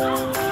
you.